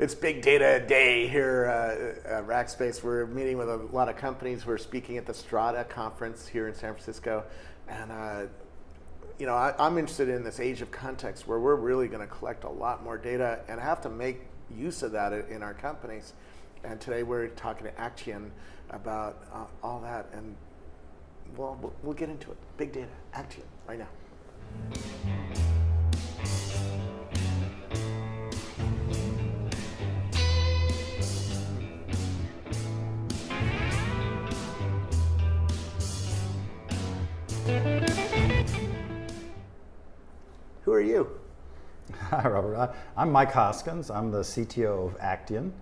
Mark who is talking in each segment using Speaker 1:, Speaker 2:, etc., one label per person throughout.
Speaker 1: It's Big Data Day here uh, at Rackspace. We're meeting with a lot of companies. We're speaking at the Strata conference here in San Francisco, and uh, you know I, am interested in this age of context where we're really going to collect a lot more data and have to make use of that in our companies. And today we're talking to Actian about uh, all that, and well, we'll get into it. Big data, Actian, right now. Are you?
Speaker 2: Hi, Robert. I'm Mike Hoskins. I'm the CTO of Actian.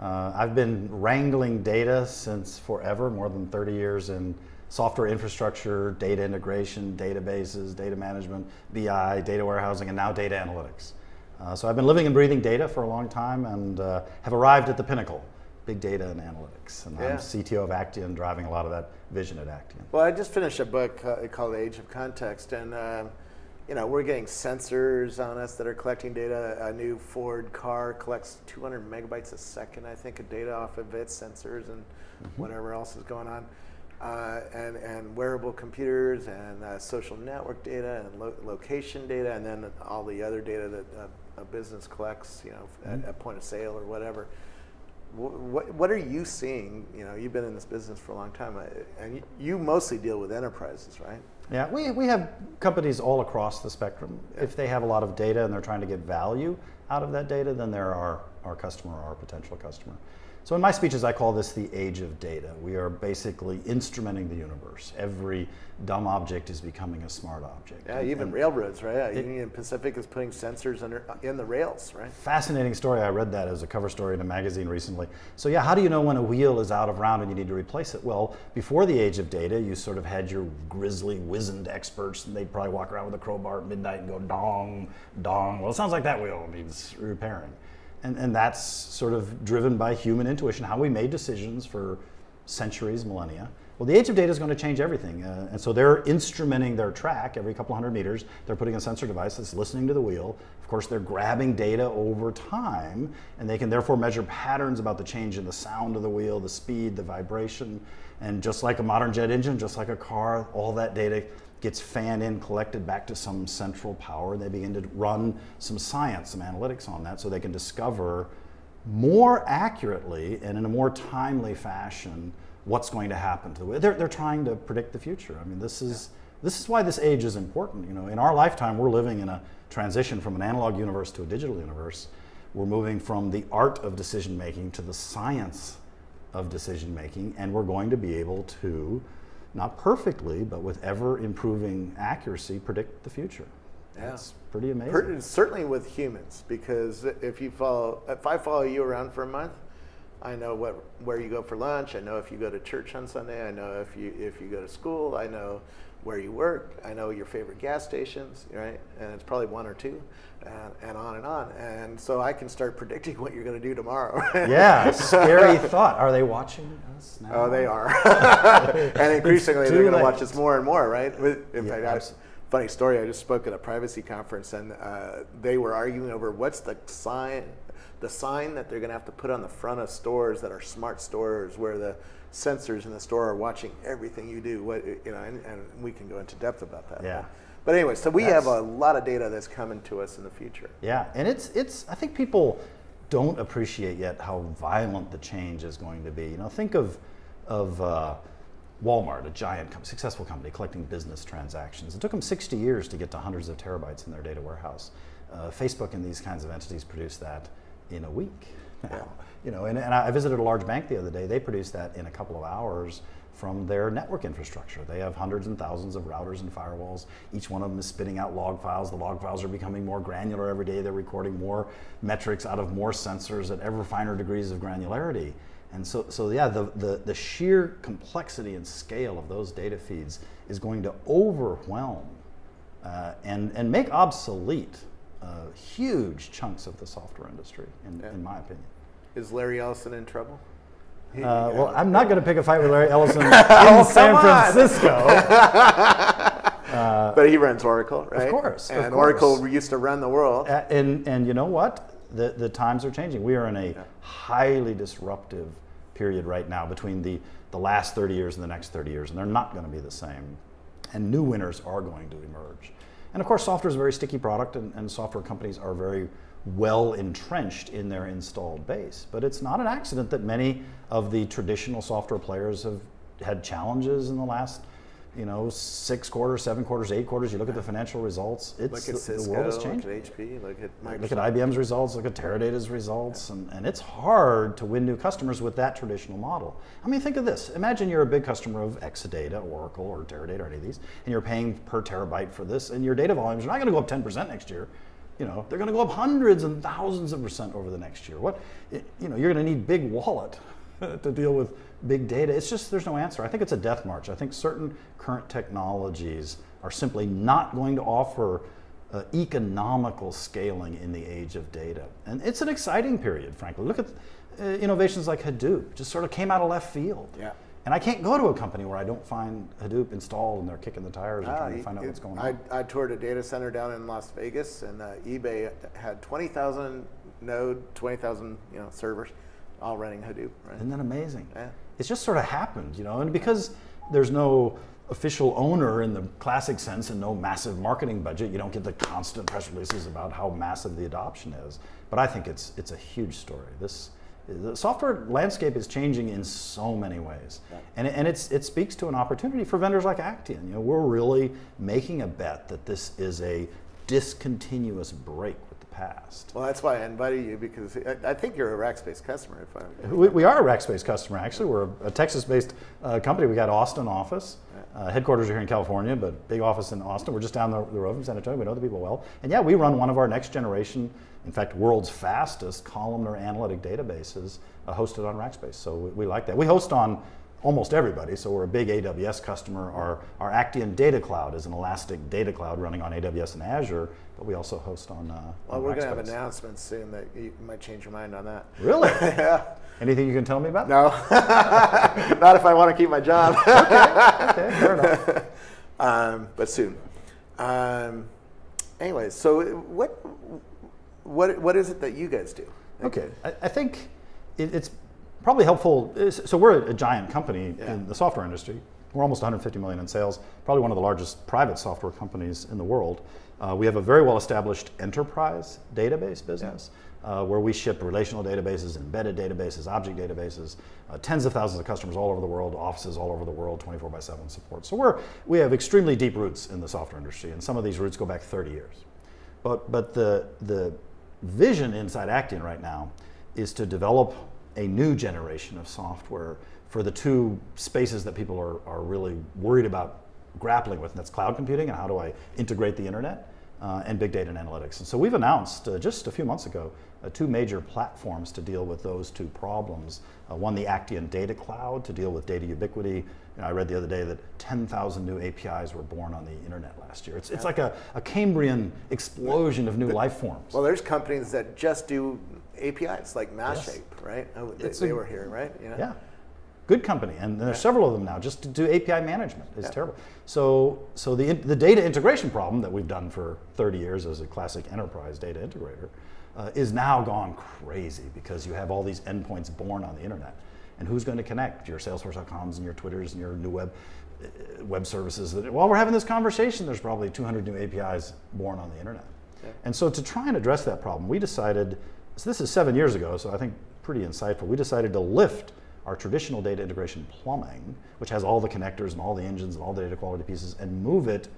Speaker 2: Uh, I've been wrangling data since forever, more than 30 years in software infrastructure, data integration, databases, data management, BI, data warehousing, and now data analytics. Uh, so I've been living and breathing data for a long time and uh, have arrived at the pinnacle big data and analytics. And yeah. I'm CTO of Actian, driving a lot of that vision at Actian.
Speaker 1: Well, I just finished a book uh, called Age of Context, and uh, you know we're getting sensors on us that are collecting data. A new Ford car collects 200 megabytes a second, I think, of data off of its sensors and mm-hmm. whatever else is going on. Uh, and, and wearable computers and uh, social network data and lo- location data and then all the other data that uh, a business collects, you know, mm-hmm. at, at point of sale or whatever what, what are you seeing? You know, you've been in this business for a long time, uh, and you mostly deal with enterprises, right?
Speaker 2: Yeah, we, we have companies all across the spectrum. If they have a lot of data and they're trying to get value out of that data, then they're our, our customer or our potential customer. So in my speeches, I call this the age of data. We are basically instrumenting the universe. Every dumb object is becoming a smart object.
Speaker 1: Yeah, even and railroads, right? It, Union Pacific is putting sensors under, uh, in the rails, right?
Speaker 2: Fascinating story. I read that as a cover story in a magazine recently. So yeah, how do you know when a wheel is out of round and you need to replace it? Well, before the age of data, you sort of had your grizzly, wizened experts, and they'd probably walk around with a crowbar at midnight and go dong, dong. Well, it sounds like that wheel needs repairing. And, and that's sort of driven by human intuition, how we made decisions for centuries, millennia. Well, the age of data is going to change everything. Uh, and so they're instrumenting their track every couple hundred meters. They're putting a sensor device that's listening to the wheel. Of course, they're grabbing data over time, and they can therefore measure patterns about the change in the sound of the wheel, the speed, the vibration. And just like a modern jet engine, just like a car, all that data gets fanned in, collected back to some central power. They begin to run some science, some analytics on that so they can discover more accurately and in a more timely fashion what's going to happen to the way they're, they're trying to predict the future. I mean, this is, this is why this age is important. You know, in our lifetime, we're living in a transition from an analog universe to a digital universe. We're moving from the art of decision making to the science of decision making, and we're going to be able to not perfectly, but with ever improving accuracy, predict the future. Yeah. That's pretty amazing. Per-
Speaker 1: certainly with humans, because if you follow, if I follow you around for a month, I know what where you go for lunch. I know if you go to church on Sunday. I know if you if you go to school. I know where you work. I know your favorite gas stations, right? And it's probably one or two, and, and on and on. And so I can start predicting what you're going to do tomorrow.
Speaker 2: yeah, scary thought. Are they watching us now?
Speaker 1: Oh, they are. and increasingly, they're going to watch us more and more, right? In yeah, fact, I, funny story. I just spoke at a privacy conference, and uh, they were arguing over what's the sign, the sign that they're going to have to put on the front of stores that are smart stores, where the sensors in the store are watching everything you do. What you know, and, and we can go into depth about that.
Speaker 2: Yeah.
Speaker 1: But anyway, so we that's, have a lot of data that's coming to us in the future.
Speaker 2: Yeah, and it's it's. I think people don't appreciate yet how violent the change is going to be. You know, think of of uh, Walmart, a giant, successful company collecting business transactions. It took them 60 years to get to hundreds of terabytes in their data warehouse. Uh, Facebook and these kinds of entities produce that in a week. Yeah. You know, and, and I visited a large bank the other day. They produce that in a couple of hours from their network infrastructure. They have hundreds and thousands of routers and firewalls. Each one of them is spitting out log files. The log files are becoming more granular every day. They're recording more metrics out of more sensors at ever finer degrees of granularity. And so, so yeah, the, the, the sheer complexity and scale of those data feeds is going to overwhelm uh, and, and make obsolete uh, huge chunks of the software industry, in, yeah. in my opinion.
Speaker 1: Is Larry Ellison in trouble?
Speaker 2: Uh, well, I'm not going to pick a fight with Larry Ellison in oh, San Francisco.
Speaker 1: uh, but he runs Oracle, right?
Speaker 2: Of course.
Speaker 1: And
Speaker 2: of
Speaker 1: course. Oracle used to run the world.
Speaker 2: Uh, and, and you know what? the, the times are changing. We are in a highly disruptive period right now between the, the last 30 years and the next 30 years, and they're not going to be the same. And new winners are going to emerge. And of course, software is a very sticky product, and, and software companies are very well entrenched in their installed base. But it's not an accident that many of the traditional software players have had challenges in the last you know, six quarters, seven quarters, eight quarters. You look at the financial results. It's
Speaker 1: look at
Speaker 2: the,
Speaker 1: Cisco,
Speaker 2: the world is
Speaker 1: look at HP, look at Microsoft.
Speaker 2: Look at IBM's results, look at Teradata's results, and, and it's hard to win new customers with that traditional model. I mean, think of this. Imagine you're a big customer of Exadata, Oracle, or Teradata, or any of these, and you're paying per terabyte for this, and your data volumes are not going to go up 10% next year. You know, they're going to go up hundreds and thousands of percent over the next year. What, you know, you're going to need big wallet to deal with big data. It's just there's no answer. I think it's a death march. I think certain current technologies are simply not going to offer uh, economical scaling in the age of data. And it's an exciting period, frankly. Look at uh, innovations like Hadoop, just sort of came out of left field.
Speaker 1: Yeah.
Speaker 2: And I can't go to a company where I don't find Hadoop installed and they're kicking the tires and
Speaker 1: Ah,
Speaker 2: trying to find out
Speaker 1: it-
Speaker 2: what's going
Speaker 1: I,
Speaker 2: on.
Speaker 1: I toured a data center down in Las Vegas, and uh, eBay had 20,000 node, 20,000 you know servers, all running Hadoop. Right?
Speaker 2: Isn't that amazing?
Speaker 1: Yeah.
Speaker 2: It's just sort of happened, you know, and because there's no official owner in the classic sense and no massive marketing budget, you don't get the constant press releases about how massive the adoption is. But I think it's it's a huge story. This the software landscape is changing in so many ways, and, it, and it's, it speaks to an opportunity for vendors like Actian. You know, we're really making a bet that this is a discontinuous break with the past.
Speaker 1: Well, that's why I invited you because I, I think you're a Rackspace customer. If I,
Speaker 2: We, we are a Rackspace customer, actually. We're a, a Texas-based uh, company. We got Austin office. Uh, headquarters are here in California, but big office in Austin. We're just down the, the road from San Antonio. We know the people well. And yeah, we run one of our next generation, in fact, world's fastest columnar analytic databases uh, hosted on Rackspace. So we, we like that. We host on almost everybody. So we're a big AWS customer. Our, our Actian Data Cloud is an elastic data cloud running on AWS and Azure, but we also host on. Uh,
Speaker 1: well,
Speaker 2: on
Speaker 1: we're going to have announcements soon that you might change your mind on that.
Speaker 2: Really?
Speaker 1: yeah.
Speaker 2: Anything you can tell me about?
Speaker 1: No, not if I want to keep my job.
Speaker 2: Okay, fair enough.
Speaker 1: um, but soon. Um, anyway, so what what what is it that you guys do?
Speaker 2: Okay, I, I think it, it's probably helpful. So we're a giant company
Speaker 1: Yeah.
Speaker 2: in the software industry. We're almost 150 million in sales. Probably one of the largest private software companies in the world. Uh, we have a very well-established enterprise database business. Uh, where we ship relational databases, embedded databases, object databases, uh, tens of thousands of customers all over the world, offices all over the world, 24 by 7 support. So we're, we have extremely deep roots in the software industry, and some of these roots go back 30 years. But, but the, the vision inside Actian right now is to develop a new generation of software for the two spaces that people are, are really worried about grappling with, and that's cloud computing and how do I integrate the internet, uh, and big data and analytics. And so we've announced uh, just a few months ago uh, two major platforms to deal with those two problems. Uh, one, the Actian Data Cloud to deal with data ubiquity. You know, I read the other day that 10,000 new APIs were born on the internet last year. It's, it's like a, a Cambrian explosion of new life forms.
Speaker 1: Well, there's companies that just do APIs like Mashape, right? Oh, they,
Speaker 2: It's
Speaker 1: they were here, right?
Speaker 2: Yeah. Good company, and there's several of them now. Just to do API management is terrible. So, so the the data integration problem that we've done for 30 years as a classic enterprise data integrator uh, is now gone crazy because you have all these endpoints born on the internet, and who's going to connect your Salesforce.coms and your Twitters and your new web uh, web services? That while we're having this conversation, there's probably 200 new APIs born on the internet. And so, to try and address that problem, we decided. So this is seven years ago, so I think pretty insightful. We decided to lift our traditional data integration plumbing, which has all the connectors and all the engines and all the data quality pieces, and move it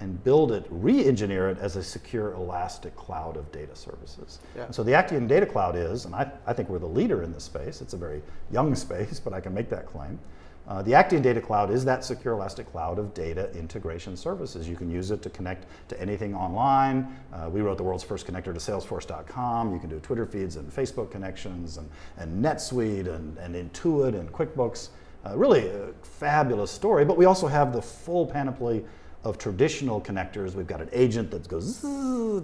Speaker 2: and build it, re-engineer it as a secure elastic cloud of data services.
Speaker 1: Yeah.
Speaker 2: And so the Actian Data Cloud is, and I, I think we're the leader in this space, it's a very young space, but I can make that claim. Uh, the Actian Data Cloud is that secure elastic cloud of data integration services. You can use it to connect to anything online. Uh, we wrote the world's first connector to Salesforce.com. You can do Twitter feeds and Facebook connections and, and NetSuite and, and Intuit and QuickBooks. Uh, really a fabulous story, but we also have the full panoply of traditional connectors. We've got an agent that goes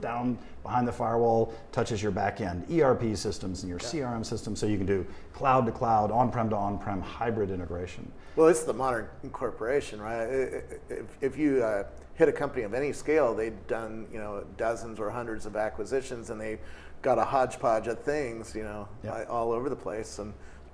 Speaker 2: down behind the firewall, touches your back end ERP systems and your CRM system, so you can do cloud to cloud, on prem to on prem, hybrid integration.
Speaker 1: Well, it's the modern incorporation, right? If, if you uh, hit a company of any scale, they've done you know dozens or hundreds of acquisitions, and they've got a hodgepodge of things, you know,
Speaker 2: Yeah.
Speaker 1: all over the place, and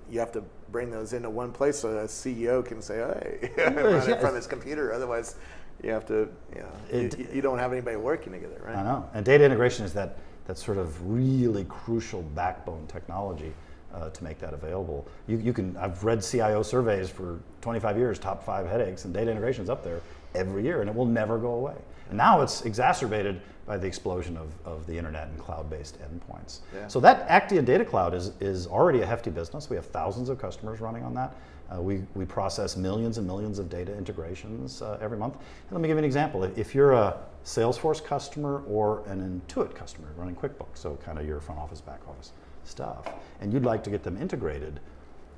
Speaker 1: you have to bring those into one place so a CEO can say, "Hey," run
Speaker 2: yeah.
Speaker 1: it from his computer. Otherwise, you have to, you know,
Speaker 2: It-
Speaker 1: you, you don't have anybody working together, right?
Speaker 2: I know. And data integration is that, that sort of really crucial backbone technology uh, to make that available. You, you can, I've read CIO surveys for 25 years, top five headaches, and data integration is up there every year, and it will never go away. And now it's exacerbated by the explosion of, of the internet and cloud-based endpoints.
Speaker 1: Yeah.
Speaker 2: So that Actian Data Cloud is, is already a hefty business. We have thousands of customers running on that. Uh, we, we process millions and millions of data integrations uh, every month. And let me give you an example. If, if you're a Salesforce customer or an Intuit customer running QuickBooks, so kind of your front office, back office stuff, and you'd like to get them integrated,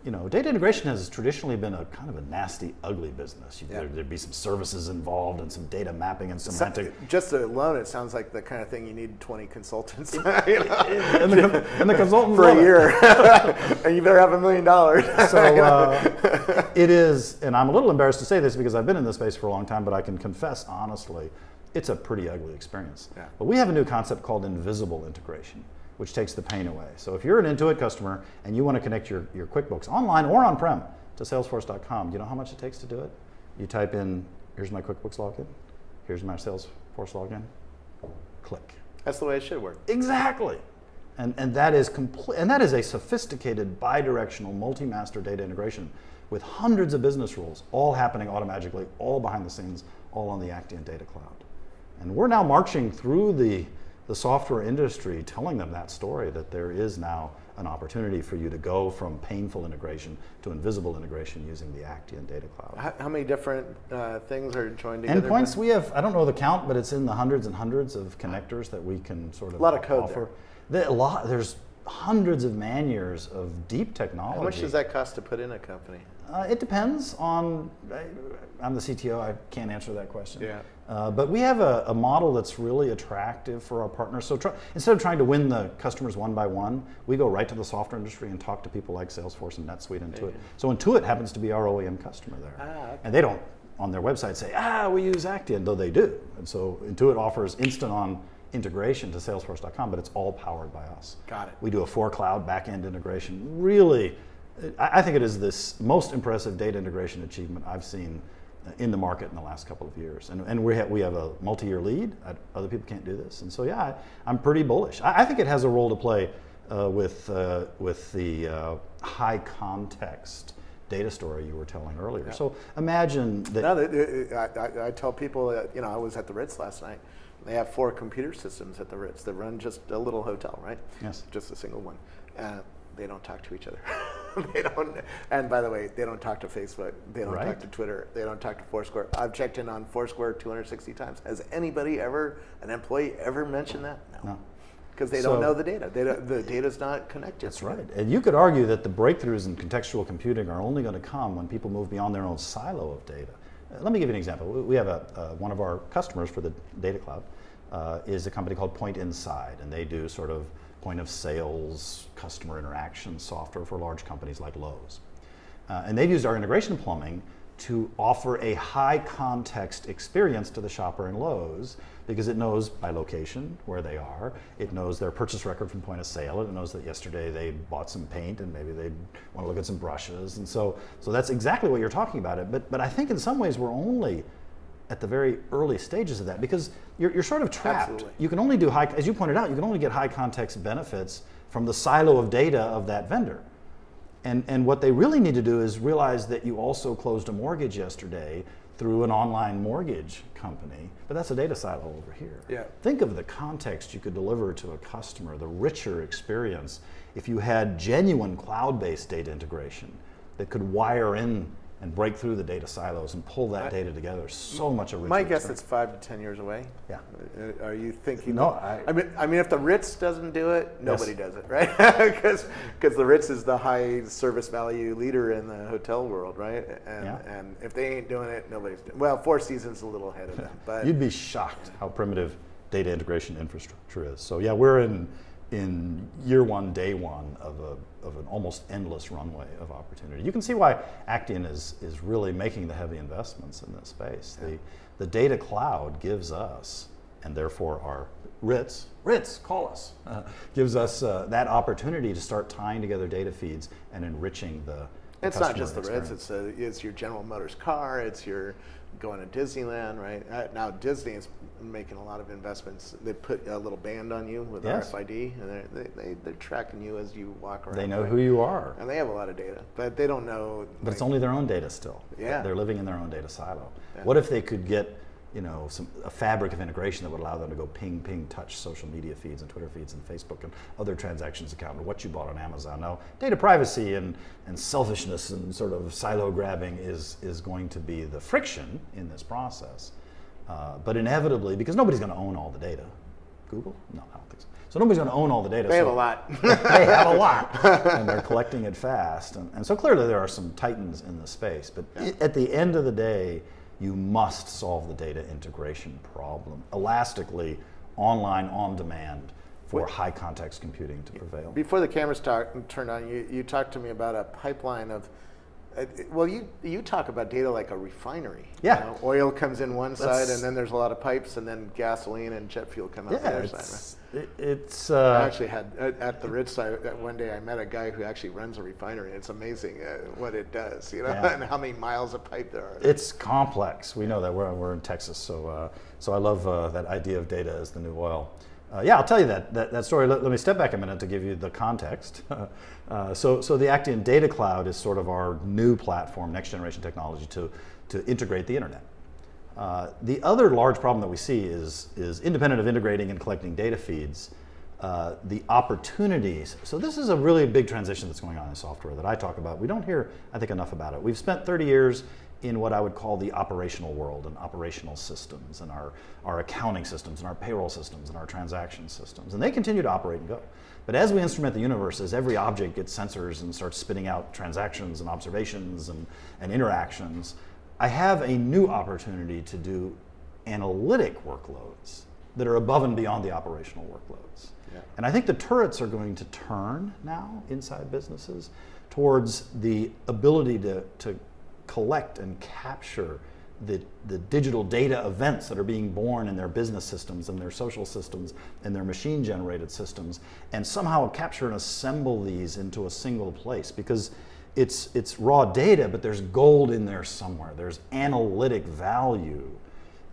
Speaker 2: you know, data integration has traditionally been a kind of a nasty, ugly business. You,
Speaker 1: Yeah.
Speaker 2: there, would be some services involved and some data mapping and semantic.
Speaker 1: Just alone, it sounds like the kind of thing you need 20 consultants you know,
Speaker 2: and, the, and the consultants
Speaker 1: for a year, and you better have a million dollars.
Speaker 2: So uh, it is, and I'm a little embarrassed to say this because I've been in this space for a long time, but I can confess honestly, it's a pretty ugly experience.
Speaker 1: Yeah.
Speaker 2: But we have a new concept called invisible integration, which takes the pain away. So if you're an Intuit customer and you want to connect your, your QuickBooks online or on prem to Salesforce.com, you know how much it takes to do it? You type in, here's my QuickBooks login, here's my Salesforce login, click.
Speaker 1: That's the way it should work.
Speaker 2: Exactly. And, and that is complete, and that is a sophisticated bidirectional multi-master data integration with hundreds of business rules, all happening automatically, all behind the scenes, all on the Actian Data Cloud. And we're now marching through the, the software industry telling them that story that there is now an opportunity for you to go from painful integration to invisible integration using the Actian Data Cloud.
Speaker 1: How, how many different uh, things are joined together?
Speaker 2: Endpoints, we have, I don't know the count, but it's in the hundreds and hundreds of connectors that we can sort of
Speaker 1: A lot of code
Speaker 2: offer. There. a lot, there's hundreds of man years of deep technology.
Speaker 1: How much does that cost to put in a company?
Speaker 2: Uh, it depends on, I, I'm the CTO, I can't answer that question.
Speaker 1: Yeah.
Speaker 2: Uh, but we have a, a model that's really attractive for our partners. So try, instead of trying to win the customers one by one, we go right to the software industry and talk to people like Salesforce and NetSuite and Intuit. So Intuit happens to be our OEM customer there.
Speaker 1: Ah, okay.
Speaker 2: And they don't, on their website, say, ah, we use Actian, though they do. And so Intuit offers instant on integration to Salesforce.com, but it's all powered by us.
Speaker 1: Got it.
Speaker 2: We do a four cloud backend integration. Really, I I think it is this most impressive data integration achievement I've seen in the market in the last couple of years. And, and we, have, we have a multi year lead. I- Other people can't do this. And so, yeah, I, I'm pretty bullish. I, I think it has a role to play uh, with, uh, with the uh, high context data story you were telling earlier. So imagine that.
Speaker 1: No, they- they- I, I, I tell people that, you know, I was at the Ritz last night. They have four computer systems at the Ritz that run just a little hotel, right?
Speaker 2: Yes.
Speaker 1: Just a single one. Uh, they don't talk to each other. they don't. And by the way, they don't talk to Facebook. They don't
Speaker 2: Right.
Speaker 1: talk to Twitter. They don't talk to Foursquare. I've checked in on Foursquare 260 times. Has anybody ever, an employee, ever mentioned that?
Speaker 2: No.
Speaker 1: Because they
Speaker 2: So-
Speaker 1: don't know the data. They don't, the data's not connected.
Speaker 2: That's right. And you could argue that the breakthroughs in contextual computing are only going to come when people move beyond their own silo of data. Uh, Let me give you an example. We- We have a, uh, one of our customers for the data cloud uh, is a company called Point Inside, and they do sort of point of sales, customer interaction software for large companies like Lowe's. Uh, and they've used our integration plumbing to offer a high context experience to the shopper in Lowe's because it knows by location where they are. It knows their purchase record from point of sale. It knows that yesterday they bought some paint and maybe they want to look at some brushes. And so, so that's exactly what you're talking about. It. But, but I think in some ways we're only at the very early stages of that because you're, you're sort of trapped.
Speaker 1: Absolutely.
Speaker 2: You can only do high, as you pointed out, you can only get high context benefits from the silo of data of that vendor. And, and what they really need to do is realize that you also closed a mortgage yesterday through an online mortgage company, but that's a data silo over here.
Speaker 1: Yeah.
Speaker 2: Think of the context you could deliver to a customer, the richer experience, if you had genuine cloud based data integration that could wire in and break through the data silos and pull that
Speaker 1: I-
Speaker 2: data together. So much a richer
Speaker 1: My guess it's five to ten years away.
Speaker 2: Yeah.
Speaker 1: Uh, Are you thinking?
Speaker 2: No, I-
Speaker 1: I mean, I mean, if the Ritz doesn't do it, nobody does it, right? Because the Ritz is the high service value leader in the hotel world, right? And
Speaker 2: Yeah.
Speaker 1: and if they ain't doing it, nobody's doing. Well, Four Seasons a little ahead of them, but
Speaker 2: You'd be shocked how primitive data integration infrastructure is. So yeah, we're in in year one, day one of a of an almost endless runway of opportunity. You can see why Actian is is really making the heavy investments in this space. The the data cloud gives us, and therefore our RITs, RITs, call us, uh, gives us uh, that opportunity to start tying together data feeds and enriching the.
Speaker 1: It's not just the
Speaker 2: experience.
Speaker 1: It's a, it's your General Motors car. It's your going to Disneyland, right? Uh, now Disney is making a lot of investments. They put a little band on you with
Speaker 2: Yes.
Speaker 1: RFID, and they're, they, they they're tracking you as you walk around.
Speaker 2: They know
Speaker 1: right?
Speaker 2: who you are.
Speaker 1: and they have a lot of data, but they don't know.
Speaker 2: But it's only their own data still.
Speaker 1: Yeah.
Speaker 2: They're living in their own data silo.
Speaker 1: Yeah.
Speaker 2: What if they could get, you know, some a fabric of integration that would allow them to go ping, ping, touch social media feeds and Twitter feeds and Facebook and other transactions account and what you bought on Amazon. Now, data privacy and, and selfishness and sort of silo grabbing is, is going to be the friction in this process. Uh, but inevitably, because nobody's going to own all the data. Google? No, I don't think so. So nobody's going to own all the data.
Speaker 1: They have a lot.
Speaker 2: they have a lot, and they're collecting it fast. And, and so clearly there are some titans in the space. But i at the end of the day, you must solve the data integration problem elastically, online, on demand, for high context computing to prevail.
Speaker 1: Before the cameras talk, turned on, you, you talked to me about a pipeline of. Uh, well, you you talk about data like a refinery. you
Speaker 2: Yeah.
Speaker 1: know? oil comes in one side, and then there's a lot of pipes, and then gasoline and jet fuel come out the other side.
Speaker 2: It's, it, it's
Speaker 1: I
Speaker 2: uh,
Speaker 1: actually had at, at the Ritz I, one day I met a guy who actually runs a refinery. It's amazing uh, what it does, you know,
Speaker 2: Yeah.
Speaker 1: and how many miles of pipe there are.
Speaker 2: it's complex. We know that we're, we're in Texas, so uh, so I love uh, that idea of data as the new oil. Uh, yeah, I'll tell you that that, that story. Let, let me step back a minute to give you the context. uh, so so the Actian Data Cloud is sort of our new platform, next generation technology to to integrate the internet. Uh, the other large problem that we see is is independent of integrating and collecting data feeds. Uh, the opportunities. So this is a really big transition that's going on in software that I talk about. We don't hear, I think, enough about it. We've spent 30 years in what I would call the operational world and operational systems and our, our accounting systems and our payroll systems and our transaction systems. And they continue to operate and go. But as we instrument the universe, as every object gets sensors and starts spitting out transactions and observations and, and interactions, I have a new opportunity to do analytic workloads that are above and beyond the operational workloads.
Speaker 1: Yeah.
Speaker 2: And I think the turrets are going to turn now inside businesses towards the ability to, to collect and capture the, the digital data events that are being born in their business systems and their social systems and their machine generated systems and somehow capture and assemble these into a single place because it's, it's raw data, but there's gold in there somewhere. There's analytic value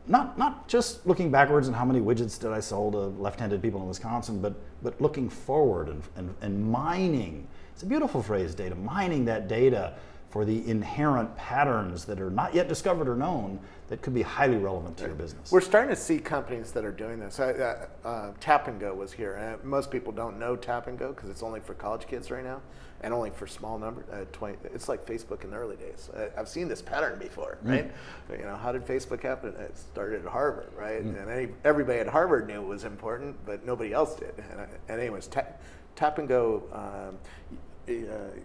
Speaker 2: not not just looking backwards and how many widgets did I sell to left-handed people in Wisconsin, but but looking forward and, and, and mining. It's a beautiful phrase, data mining that data for the inherent patterns that are not yet discovered or known that could be highly relevant to your business.
Speaker 1: We're starting to see companies that are doing this. Uh, uh, Tapingo was here. Uh, most people don't know Tapingo because it's only for college kids right now, and only for small number. Uh, Twenty. It's like Facebook in the early days. Uh, I've seen this pattern before, right? You know, how did Facebook happen? It started at Harvard, right? And any, everybody at Harvard knew it was important, but nobody else did. And, uh, and anyways, Tap, Tapingo. Um, uh,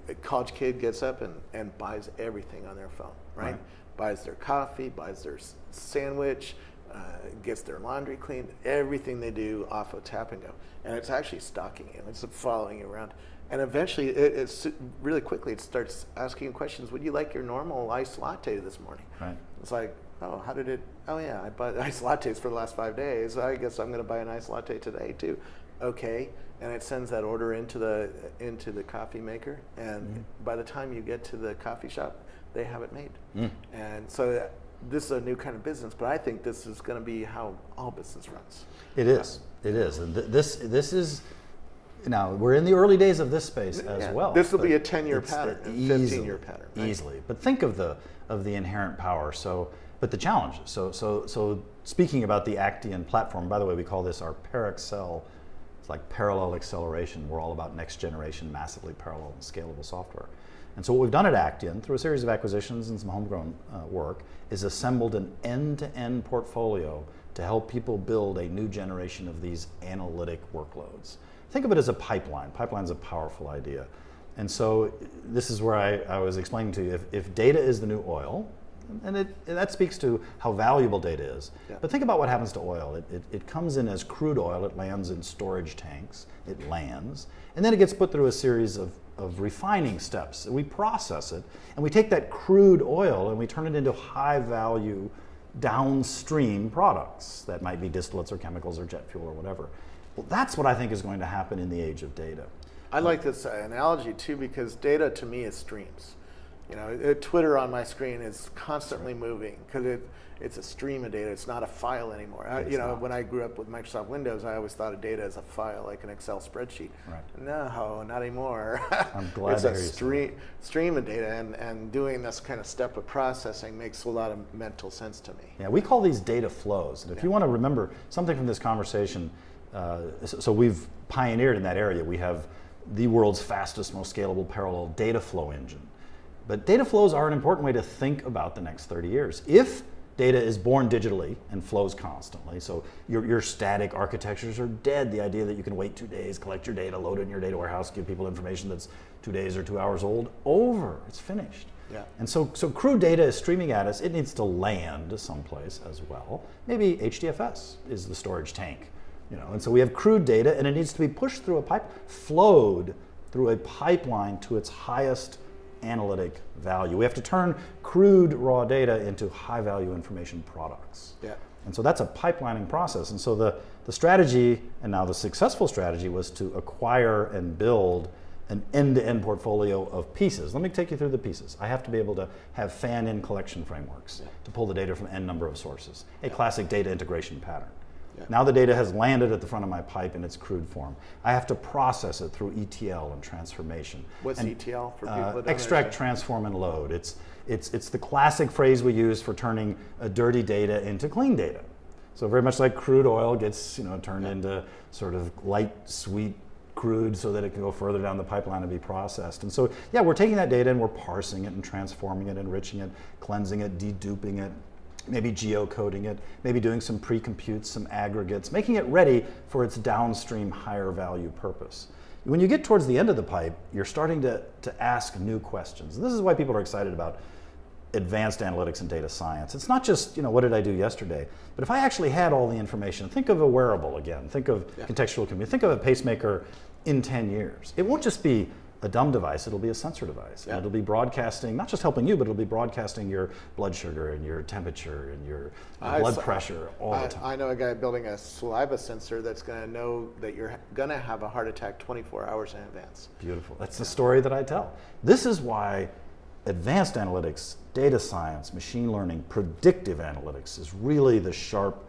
Speaker 1: a college kid gets up and, and buys everything on their phone, right?
Speaker 2: Right.
Speaker 1: Buys their coffee, buys their sandwich, uh, gets their laundry cleaned, everything they do off of Tapingo. And it's actually stalking you, it's following you around. And eventually, it, it's really quickly, it starts asking questions Would you like your normal iced latte this morning?
Speaker 2: Right.
Speaker 1: It's like, oh, how did it? Oh, yeah, I bought iced lattes for the last five days. I guess I'm going to buy an iced latte today too. Okay, and it sends that order into the into the coffee maker, and mm-hmm. by the time you get to the coffee shop, they have it made. Mm. And so that, this is a new kind of business, but I think this is going to be how all business runs.
Speaker 2: It is. It is. And th- this this is now we're in the early days of this space as
Speaker 1: Yeah.
Speaker 2: well.
Speaker 1: This will be a 10-year pattern, a
Speaker 2: easily-
Speaker 1: 15-year pattern, right?
Speaker 2: Easily. But think of the of the inherent power. So but the challenges. So so so speaking about the Actian platform, by the way, we call this our ParAccel. It's like parallel acceleration. We're all about next generation, massively parallel and scalable software. And so what we've done at Actian, through a series of acquisitions and some homegrown uh, work, is assembled an end-to-end portfolio to help people build a new generation of these analytic workloads. Think of it as a pipeline. Pipeline is a powerful idea. And so this is where I, I was explaining to you, if, if data is the new oil, and, it, and that speaks to how valuable data is. Yeah. But think about what happens to oil. It, it, it, comes in as crude oil, it lands in storage tanks, it lands, and then it gets put through a series of, of refining steps. We process it, and we take that crude oil and we turn it into high value downstream products that might be distillates or chemicals or jet fuel or whatever. Well, that's what I think is going to happen in the age of data.
Speaker 1: I like this analogy too because data to me is streams. You know, uh, Twitter on my screen is constantly moving because it, it's a stream of data. It's not a file anymore. I, you know, not. when I grew up with Microsoft Windows, I always thought of data as a file, like an Excel spreadsheet. Right. No, not anymore.
Speaker 2: I'm glad
Speaker 1: it's a stream, stream of data, and, and doing this kind of step of processing makes a lot of mental sense to me.
Speaker 2: Yeah, we call these data flows. And if yeah. you want to remember something from this conversation, uh, so, so we've pioneered in that area. We have the world's fastest, most scalable parallel data flow engine. But data flows are an important way to think about the next 30 years. If data is born digitally and flows constantly, so your, your static architectures are dead. The idea that you can wait two days, collect your data, load it in your data warehouse, give people information that's two days or two hours old, over. It's finished. Yeah. And so, so crude data is streaming at us. It needs to land someplace as well. Maybe HDFS is the storage tank. You know, and so we have crude data, and it needs to be pushed through a pipe, flowed through a pipeline to its highest analytic value. We have to turn crude raw data into high value information products. Yeah. And so that's a pipelining process. And so the, the strategy, and now the successful strategy, was to acquire and build an end-to-end portfolio of pieces. Let me take you through the pieces. I have to be able to have fan-in collection frameworks yeah. to pull the data from n number of sources, a yeah. classic data integration pattern. Yeah. Now the data has landed at the front of my pipe in its crude form. I have to process it through ETL and transformation.
Speaker 1: What's
Speaker 2: and,
Speaker 1: ETL for
Speaker 2: people that uh, Extract, transform, and load. It's, it's, it's the classic phrase we use for turning a dirty data into clean data. So very much like crude oil gets you know, turned yeah. into sort of light, sweet crude so that it can go further down the pipeline and be processed. And so, yeah, we're taking that data and we're parsing it and transforming it, enriching it, cleansing it, deduping it, maybe geocoding it, maybe doing some pre-computes, some aggregates, making it ready for its downstream higher value purpose. When you get towards the end of the pipe, you're starting to, to ask new questions. And this is why people are excited about advanced analytics and data science. It's not just, you know, what did I do yesterday? But if I actually had all the information, think of a wearable again, think of yeah. contextual computing, think of a pacemaker in 10 years. It won't just be a dumb device, it'll be a sensor device. Yeah. And it'll be broadcasting, not just helping you, but it'll be broadcasting your blood sugar and your temperature and your, your blood pressure all
Speaker 1: I,
Speaker 2: the time.
Speaker 1: I know a guy building a saliva sensor that's going to know that you're going to have a heart attack 24 hours in advance.
Speaker 2: Beautiful. That's the story that I tell. This is why advanced analytics, data science, machine learning, predictive analytics is really the sharp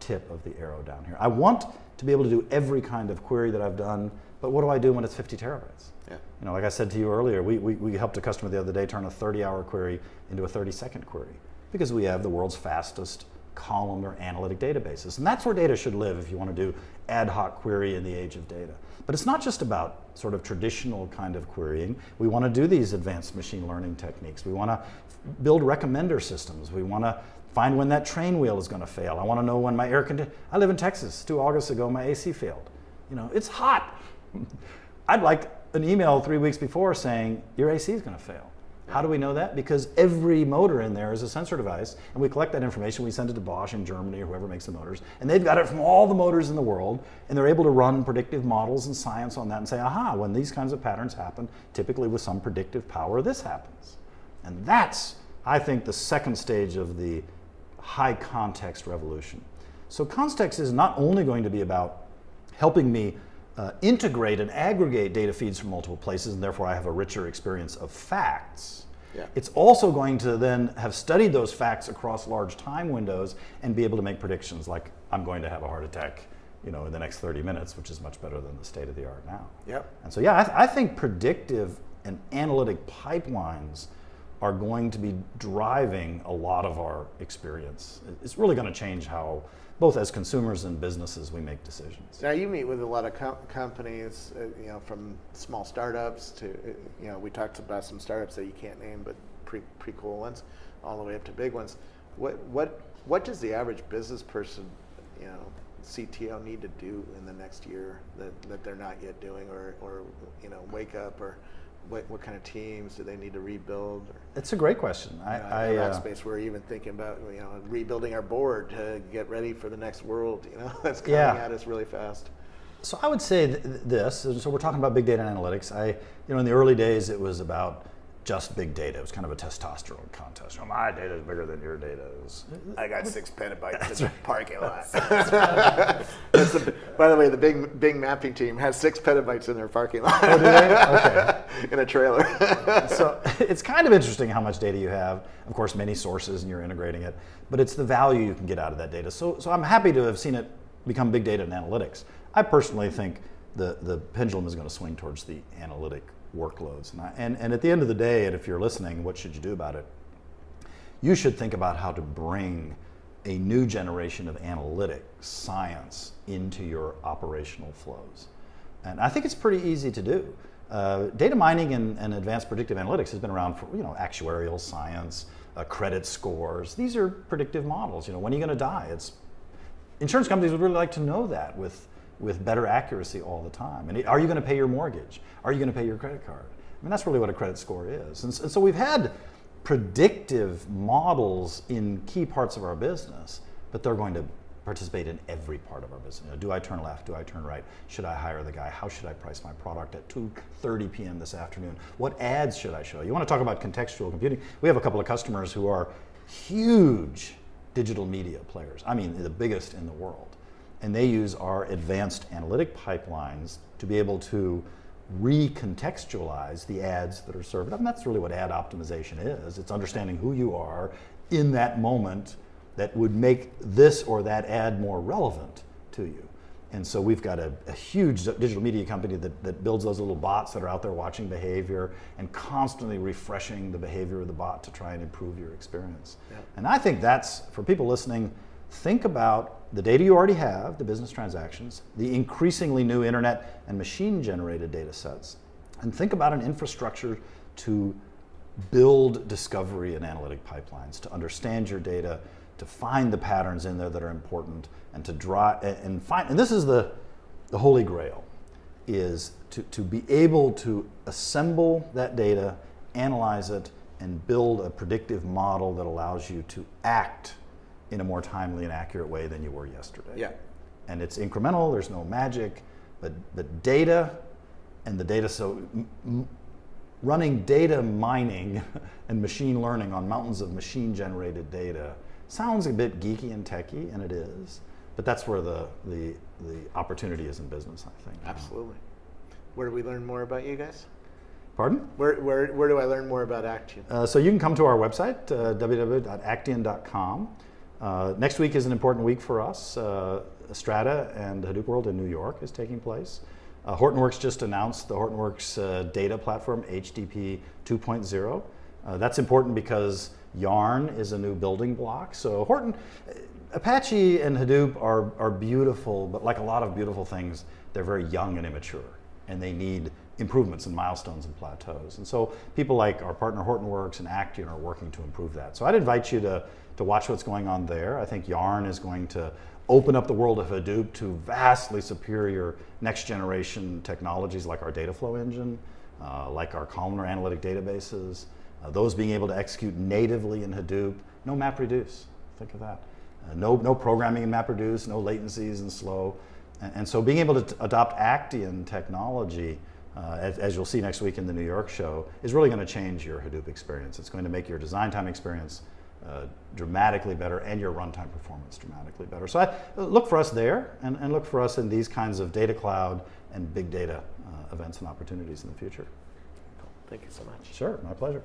Speaker 2: tip of the arrow down here. I want to be able to do every kind of query that I've done, but what do I do when it's 50 terabytes? You know, like I said to you earlier, we, we, we helped a customer the other day turn a 30 hour query into a 30 second query because we have the world's fastest columnar analytic databases. And that's where data should live if you want to do ad hoc query in the age of data. But it's not just about sort of traditional kind of querying. We want to do these advanced machine learning techniques. We want to build recommender systems. We want to find when that train wheel is going to fail. I want to know when my air conditioner, I live in Texas. Two August ago, my AC failed. You know, it's hot. I'd like an email three weeks before saying your AC is going to fail. How do we know that? Because every motor in there is a sensor device, and we collect that information. We send it to Bosch in Germany or whoever makes the motors, and they've got it from all the motors in the world, and they're able to run predictive models and science on that and say, aha, when these kinds of patterns happen, typically with some predictive power, this happens. And that's, I think, the second stage of the high context revolution. So context is not only going to be about helping me uh, integrate and aggregate data feeds from multiple places, and therefore I have a richer experience of facts. Yeah. It's also going to then have studied those facts across large time windows and be able to make predictions like I'm going to have a heart attack you know, in the next 30 minutes, which is much better than the state of the art now.
Speaker 1: Yep.
Speaker 2: And so, yeah, I, th- I think predictive and analytic pipelines are going to be driving a lot of our experience. It's really going to change how, both as consumers and businesses, we make decisions.
Speaker 1: Now you meet with a lot of com- companies, uh, you know, from small startups to, uh, you know, we talked about some startups that you can't name, but pre pretty cool ones, all the way up to big ones. What what what does the average business person, you know, CTO need to do in the next year that, that they're not yet doing, or or you know, wake up or what, what kind of teams do they need to rebuild? Or,
Speaker 2: it's a great question.
Speaker 1: I,
Speaker 2: you know, I,
Speaker 1: in that uh, space, we're even thinking about you know rebuilding our board to get ready for the next world. You know, that's coming yeah. at us really fast.
Speaker 2: So I would say th- this. So we're talking about big data and analytics. I, you know, in the early days, it was about just big data. It was kind of a testosterone contest. Oh, my data is bigger than your data is.
Speaker 1: I got six petabytes in the parking lot. the, by the way, the big Bing mapping team has six petabytes in their parking lot. Oh, do they? Okay. in a trailer.
Speaker 2: so it's kind of interesting how much data you have. Of course, many sources, and you're integrating it. But it's the value you can get out of that data. So, so I'm happy to have seen it become big data and analytics. I personally think the, the pendulum is going to swing towards the analytic workloads. And, I, and, and at the end of the day, and if you're listening, what should you do about it? You should think about how to bring a new generation of analytics, science, into your operational flows. And I think it's pretty easy to do. Uh, data mining and, and, advanced predictive analytics has been around for you know actuarial science, uh, credit scores. These are predictive models. You know when are you going to die? It's insurance companies would really like to know that with with better accuracy all the time. And are you going to pay your mortgage? Are you going to pay your credit card? I mean, that's really what a credit score is. And, so we've had predictive models in key parts of our business, but they're going to participate in every part of our business. You know, do I turn left? Do I turn right? Should I hire the guy? How should I price my product at 2:30 p.m. this afternoon? What ads should I show? You want to talk about contextual computing? We have a couple of customers who are huge digital media players. I mean, the biggest in the world and they use our advanced analytic pipelines to be able to recontextualize the ads that are served. I mean, that's really what ad optimization is. It's understanding who you are in that moment that would make this or that ad more relevant to you. And so we've got a, a, huge digital media company that, that builds those little bots that are out there watching behavior and constantly refreshing the behavior of the bot to try and improve your experience. Yeah. And I think that's, for people listening, think about the data you already have, the business transactions, the increasingly new internet and machine generated data sets, and think about an infrastructure to build discovery and analytic pipelines, to understand your data, to find the patterns in there that are important, and to draw and find, and this is the, the holy grail, is to, to be able to assemble that data, analyze it, and build a predictive model that allows you to act in a more timely and accurate way than you were yesterday.
Speaker 1: Yeah.
Speaker 2: And it's incremental, there's no magic, but, but data and the data, so running data mining and machine learning on mountains of machine generated data sounds a bit geeky and techy, and it is, but that's where the, the, the opportunity is in business, I think.
Speaker 1: Absolutely. Where do we learn more about you guys?
Speaker 2: Pardon?
Speaker 1: Where, where, where do I learn more about Actian?
Speaker 2: Uh, so you can come to our website, uh, www.actian.com. Uh, next week is an important week for us. Uh, Strata and Hadoop World in New York is taking place. Uh, Hortonworks just announced the Hortonworks uh, data platform, HDP 2.0. Uh, that's important because Yarn is a new building block. So Horton, uh, Apache and Hadoop are, are beautiful, but like a lot of beautiful things, they're very young and immature, and they need improvements and milestones and plateaus. And so people like our partner Hortonworks and Actian are working to improve that. So I'd invite you to to watch what's going on there. I think Yarn is going to open up the world of Hadoop to vastly superior next generation technologies like our data flow engine, uh, like our columnar analytic databases, uh, those being able to execute natively in Hadoop. No MapReduce, think of that. Uh, no, no programming in MapReduce, no latencies and slow. And, and so being able to adopt Actian technology, uh, as, as, you'll see next week in the New York show, is really going to change your Hadoop experience. It's going to make your design time experience uh, dramatically better and your runtime performance dramatically better. So I, look for us there and, and, look for us in these kinds of data cloud and big data uh, events and opportunities in the future.
Speaker 1: Thank you so much.
Speaker 2: Sure, my pleasure.